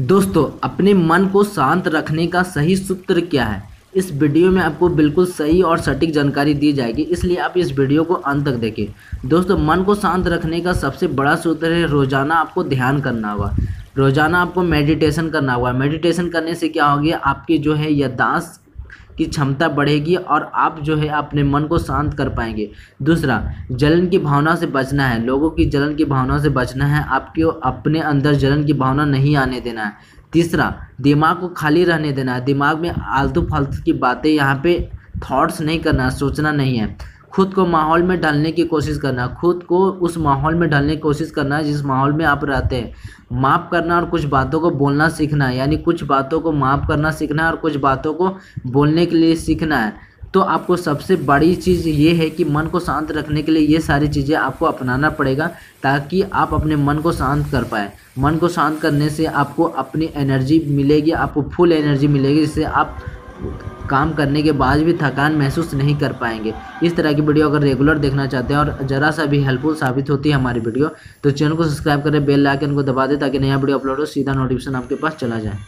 दोस्तों, अपने मन को शांत रखने का सही सूत्र क्या है? इस वीडियो में आपको बिल्कुल सही और सटीक जानकारी दी जाएगी, इसलिए आप इस वीडियो को अंत तक देखें। दोस्तों, मन को शांत रखने का सबसे बड़ा सूत्र है रोज़ाना आपको ध्यान करना होगा रोज़ाना आपको मेडिटेशन करना होगा मेडिटेशन करने से क्या होगी? आपकी जो है याददाश्त की क्षमता बढ़ेगी और आप जो है अपने मन को शांत कर पाएँगे। दूसरा, जलन की भावना से बचना है। लोगों की जलन की भावना से बचना है। आपको अपने अंदर जलन की भावना नहीं आने देना है। तीसरा, दिमाग को खाली रहने देना है। दिमाग में आलतू फालतू की बातें यहाँ पे थॉट्स नहीं करना, सोचना नहीं है। खुद को माहौल में डालने की कोशिश करना, खुद को उस माहौल में डालने की कोशिश करना जिस माहौल में आप रहते हैं। माफ़ करना और कुछ बातों को बोलना सीखना है यानी कुछ बातों को माफ़ करना सीखना है और कुछ बातों को बोलने के लिए सीखना है। तो आपको सबसे बड़ी चीज़ ये है कि मन को शांत रखने के लिए ये सारी चीज़ें आपको अपनाना पड़ेगा ताकि आप अपने मन को शांत कर पाए। मन को शांत करने से आपको अपनी एनर्जी मिलेगी, आपको फुल एनर्जी मिलेगी जिससे आप काम करने के बाद भी थकान महसूस नहीं कर पाएँगे। इस तरह की वीडियो अगर रेगुलर देखना चाहते हैं और ज़रा सा भी हेल्पफुल साबित होती है हमारी वीडियो तो चैनल को सब्सक्राइब करें बेल आइकन को दबा दें ताकि नया वीडियो अपलोड हो, सीधा नोटिफिकेशन आपके पास चला जाए।